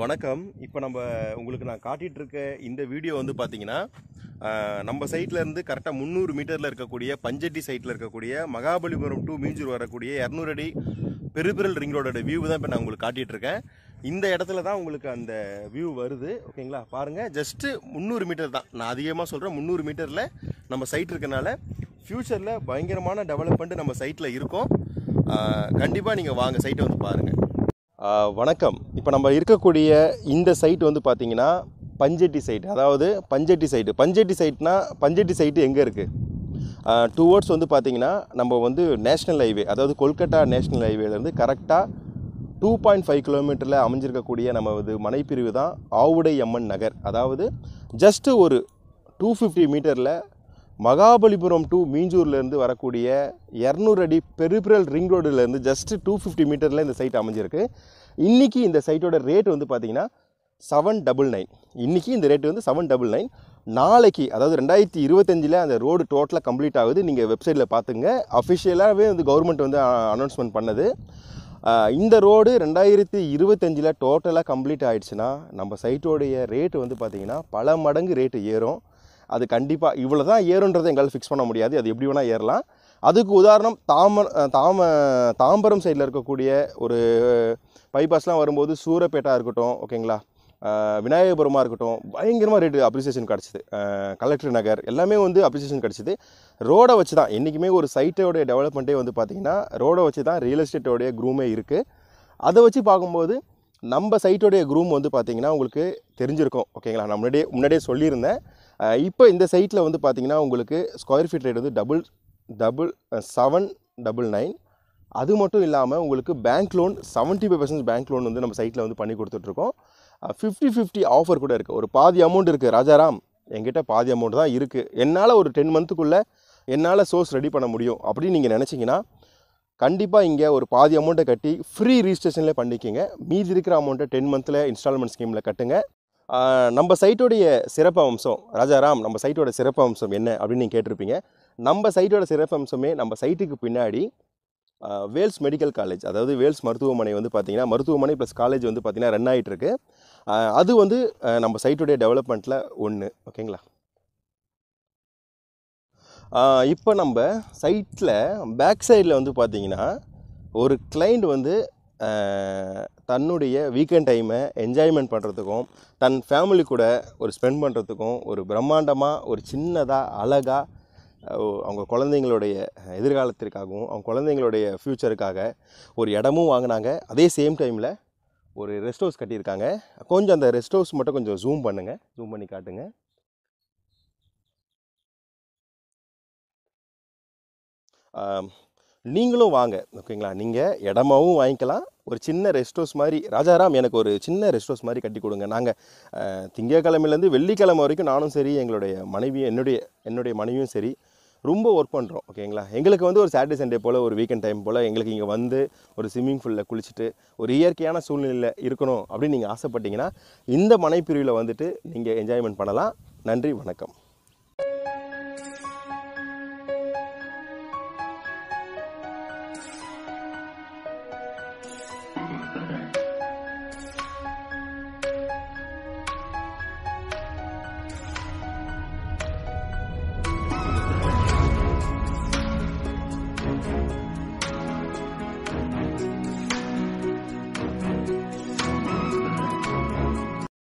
வணக்கம். இப்போ நம்ம உங்களுக்கு நான் காட்டிகிட்டு இருக்க இந்த வீடியோ வந்து பார்த்தீங்கன்னா நம்ம சைட்லேருந்து கரெக்டாக முந்நூறு மீட்டரில் இருக்கக்கூடிய பஞ்சட்டி சைட்டில் இருக்கக்கூடிய மகாபலிபுரம் டு மீஞ்சூர் வரக்கூடிய இரநூறு அடி பெருபிரல் ரிங் ரோடோட வியூ தான் இப்போ நான் உங்களுக்கு காட்டிகிட்ருக்கேன் இந்த இடத்துல தான் உங்களுக்கு அந்த வியூ வருது. ஓகேங்களா பாருங்கள் ஜஸ்ட்டு முந்நூறு மீட்டர் தான். நான் அதிகமாக சொல்கிறேன் முந்நூறு மீட்டரில் நம்ம சைட் இருக்கனால ஃப்யூச்சரில் பயங்கரமான டெவலப்மெண்ட் நம்ம சைட்டில் இருக்கும். கண்டிப்பாக நீங்கள் வாங்க சைட்டை வந்து பாருங்கள் வணக்கம். இப்போ நம்ம இருக்கக்கூடிய இந்த சைட் வந்து பார்த்தீங்கன்னா பஞ்செட்டி சைட் அதாவது பஞ்செட்டி சைட்டு பஞ்செட்டி சைட்னா பஞ்செட்டி சைட்டு எங்கே இருக்குது டூவர்ட்ஸ் வந்து பார்த்தீங்கன்னா நம்ம வந்து நேஷ்னல் ஹைவே அதாவது கொல்கட்டா நேஷ்னல் ஹைவேலேருந்து கரெக்டாக டூ பாயிண்ட் ஃபைவ் கிலோமீட்டரில் அமைஞ்சிருக்கக்கூடிய நம்ம இது மனைப்பிரிவு தான் ஆவுடை அம்மன் நகர். அதாவது ஜஸ்ட்டு ஒரு டூ ஃபிஃப்டி மீட்டரில் மகாபலிபுரம் டு மீஞ்சூர்லேருந்து வரக்கூடிய இரநூறு அடி பெரிபிரல் ரிங் ரோடுலேருந்து ஜஸ்ட் டூ ஃபிஃப்டி மீட்டரில் இந்த சைட் அமைஞ்சிருக்கு. இன்றைக்கி இந்த சைட்டோட ரேட் வந்து பார்த்தீங்கன்னா செவன் டபுள் நைன் இன்றைக்கி இந்த ரேட்டு வந்து செவன் டபுள் நைன் நாளைக்கு அதாவது ரெண்டாயிரத்தி இருபத்தஞ்சில் அந்த ரோடு டோட்டலாக கம்ப்ளீட் ஆகுது. நீங்கள் வெப்சைட்டில் பார்த்துங்க அஃபிஷியலாகவே வந்து கவர்மெண்ட் வந்து அனௌன்ஸ்மெண்ட் பண்ணது. இந்த ரோடு ரெண்டாயிரத்தி இருபத்தஞ்சில் டோட்டலாக கம்ப்ளீட் ஆகிடுச்சுன்னா நம்ம சைட்டோடைய ரேட்டு வந்து பார்த்திங்கன்னா பல மடங்கு ரேட்டு ஏறும். அது கண்டிப்பாக இவ்வளோ தான் ஏறுன்றதை எங்களால் ஃபிக்ஸ் பண்ண முடியாது. அது எப்படி வேணால் ஏறலாம். அதுக்கு உதாரணம் தாம தாம தாம்பரம் சைடில் இருக்கக்கூடிய ஒரு பைபாஸ்லாம் வரும்போது சூரப்பேட்டாக இருக்கட்டும் ஓகேங்களா விநாயகபுரமாக இருக்கட்டும் பயங்கரமாக ரேட்டு அப்ரிசியேஷன் கிடச்சிது. கலெக்டர் நகர் எல்லாமே வந்து அப்ரிசியேஷன் கிடச்சிது. ரோடை வச்சு தான் என்றைக்குமே ஒரு சைட்டோடைய டெவலப்மெண்ட்டே வந்து பார்த்திங்கன்னா ரோடை வச்சு தான் ரியல் எஸ்டேட்டோடைய குரூமே இருக்குது அதை வச்சு பார்க்கும்போது நம்ம சைட்டோடைய குரூம் வந்து பார்த்திங்கன்னா உங்களுக்கு தெரிஞ்சிருக்கும் ஓகேங்களா நான் முன்னாடியே முன்னாடியே சொல்லியிருந்தேன். இப்போ இந்த சைட்டில் வந்து பார்த்திங்கன்னா உங்களுக்கு ஸ்கொயர் ஃபீட் ரேட் வந்து double double seven double nine அது மட்டும் இல்லாமல் உங்களுக்கு bank loan seventy five percent bank loan வந்து நம்ம சைட்டில் வந்து பண்ணி கொடுத்துட்ருக்கோம். ஃபிஃப்டி ஃபிஃப்டி ஆஃபர் கூட இருக்குது ஒரு பாதி அமௌண்ட் இருக்குது ராஜாராம் என்கிட்ட பாதி அமௌண்ட் தான் இருக்குது என்னால் ஒரு டென் மந்த்துக்குள்ளே என்னால் சோர்ஸ் ரெடி பண்ண முடியும் அப்படின்னு நீங்கள் நினச்சிங்கன்னா கண்டிப்பாக இங்கே ஒரு பாதி அமௌண்ட்டை கட்டி ஃப்ரீ ரிஜிஸ்ட்ரேஷன்லேயே பண்ணிக்கிங்க. மீதி இருக்கிற அமௌண்ட்டை டென் மந்த்தில் இன்ஸ்டால்மெண்ட் ஸ்கீமில் கட்டுங்க. நம்ம சைட்டோடைய சிறப்பு அம்சம் ராஜாராம் நம்ம சைட்டோட சிறப்பு அம்சம் என்ன அப்படின்னு நீங்கள் கேட்டிருப்பீங்க. நம்ம சைட்டோட சிறப்பு அம்சமே நம்ம சைட்டுக்கு பின்னாடி வேல்ஸ் மெடிக்கல் காலேஜ் அதாவது வேல்ஸ் மருத்துவமனை வந்து பார்த்திங்கன்னா மருத்துவமனை ப்ளஸ் காலேஜ் வந்து பார்த்திங்கன்னா ரன் ஆகிட்டுருக்கு அது வந்து நம்ம சைட்டுடைய டெவலப்மெண்ட்டில் ஒன்று ஓகேங்களா? இப்போ நம்ம சைட்டில் பேக் சைடில் வந்து பார்த்தீங்கன்னா ஒரு கிளைண்ட் வந்து தன்னுடைய வீக்கெண்ட் டைமை என்ஜாய்மெண்ட் பண்ணுறதுக்கும் தன் ஃபேமிலி கூட ஒரு ஸ்பெண்ட் பண்ணுறதுக்கும் ஒரு பிரம்மாண்டமாக ஒரு சின்னதாக அழகாக அவங்க குழந்தைங்களுடைய எதிர்காலத்திற்காகவும் அவங்க குழந்தைங்களுடைய ஃப்யூச்சருக்காக ஒரு இடமும் வாங்கினாங்க. அதே சேம் டைமில் ஒரு ரெஸ்ட் ஹவுஸ் கட்டியிருக்காங்க. கொஞ்சம் அந்த ரெஸ்ட் ஹவுஸ் மட்டும் கொஞ்சம் ஜூம் பண்ணுங்கள் ஜூம் பண்ணி காட்டுங்க. நீங்களும் வாங்க ஓகேங்களா? நீங்கள் இடமாவும் வாங்கிக்கலாம். ஒரு சின்ன ரெஸ்ட் ஹவுஸ் மாதிரி ராஜாராம் எனக்கு ஒரு சின்ன ரெஸ்ட் ஹவுஸ் மாதிரி கட்டி கொடுங்க. நாங்கள் திங்கக்கிழமையிலேருந்து வெள்ளிக்கிழமை வரைக்கும் நானும் சரி எங்களுடைய மனைவியும் என்னுடைய என்னுடைய மனைவியும் சரி ரொம்ப ஒர்க் பண்ணுறோம் ஓகேங்களா? எங்களுக்கு வந்து ஒரு சாட்டர்டே சண்டே போல் ஒரு வீக்கெண்ட் டைம் போல் எங்களுக்கு இங்கே வந்து ஒரு ஸ்விம்மிங் பூலில் குளிச்சுட்டு ஒரு இயற்கையான சூழ்நிலையில் இருக்கணும் அப்படின்னு நீங்கள் ஆசைப்பட்டீங்கன்னா இந்த மனைப்பிரிவில் வந்துட்டு நீங்கள் என்ஜாய்மெண்ட் பண்ணலாம். நன்றி வணக்கம்.